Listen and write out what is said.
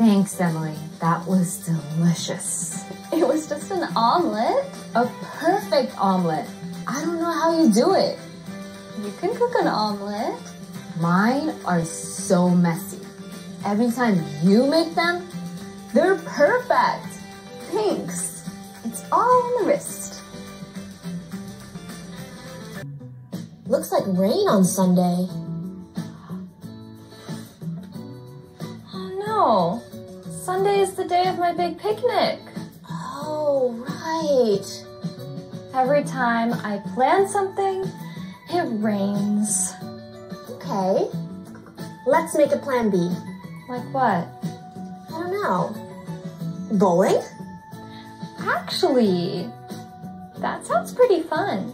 Thanks, Emily. That was delicious. It was just an omelet? A perfect omelet. I don't know how you do it. You can cook an omelet. Mine are so messy. Every time you make them, they're perfect. Thanks. It's all in the wrist. Looks like rain on Sunday. Oh no. Sunday is the day of my big picnic. Oh, right. Every time I plan something, it rains. Okay. Let's make a plan B. Like what? I don't know. Bowling? Actually, that sounds pretty fun.